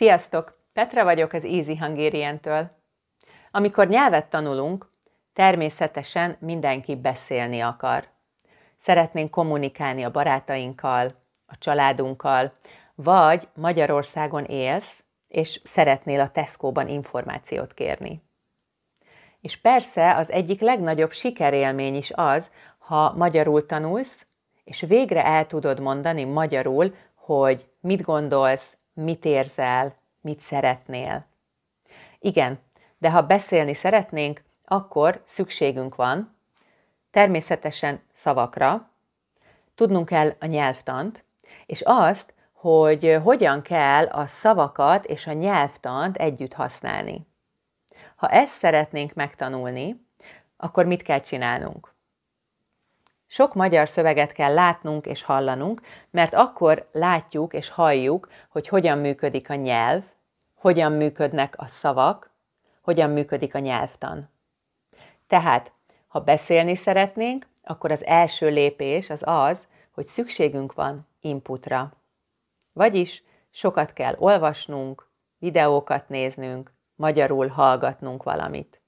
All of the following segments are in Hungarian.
Sziasztok! Petra vagyok az Easy Hungarian-től. Amikor nyelvet tanulunk, természetesen mindenki beszélni akar. Szeretnénk kommunikálni a barátainkkal, a családunkkal, vagy Magyarországon élsz, és szeretnél a Tesco-ban információt kérni. És persze az egyik legnagyobb sikerélmény is az, ha magyarul tanulsz, és végre el tudod mondani magyarul, hogy mit gondolsz, mit érzel, mit szeretnél. Igen, de ha beszélni szeretnénk, akkor szükségünk van természetesen szavakra, tudnunk kell a nyelvtant, és azt, hogy hogyan kell a szavakat és a nyelvtant együtt használni. Ha ezt szeretnénk megtanulni, akkor mit kell csinálnunk? Sok magyar szöveget kell látnunk és hallanunk, mert akkor látjuk és halljuk, hogy hogyan működik a nyelv, hogyan működnek a szavak, hogyan működik a nyelvtan. Tehát, ha beszélni szeretnénk, akkor az első lépés az az, hogy szükségünk van inputra. Vagyis sokat kell olvasnunk, videókat néznünk, magyarul hallgatnunk valamit.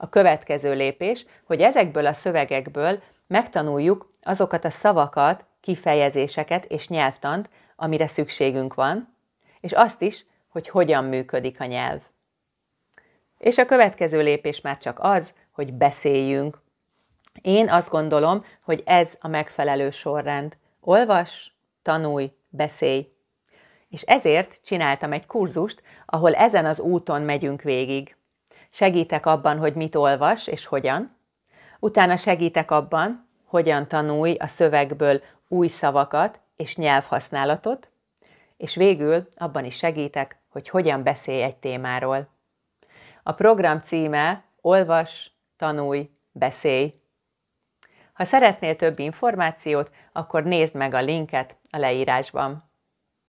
A következő lépés, hogy ezekből a szövegekből megtanuljuk azokat a szavakat, kifejezéseket és nyelvtant, amire szükségünk van, és azt is, hogy hogyan működik a nyelv. És a következő lépés már csak az, hogy beszéljünk. Én azt gondolom, hogy ez a megfelelő sorrend. Olvas, tanulj, beszélj. És ezért csináltam egy kurzust, ahol ezen az úton megyünk végig. Segítek abban, hogy mit olvas és hogyan. Utána segítek abban, hogyan tanulj a szövegből új szavakat és nyelvhasználatot, és végül abban is segítek, hogy hogyan beszélj egy témáról. A program címe Olvas, tanulj, beszélj. Ha szeretnél több információt, akkor nézd meg a linket a leírásban.